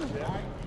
Yeah.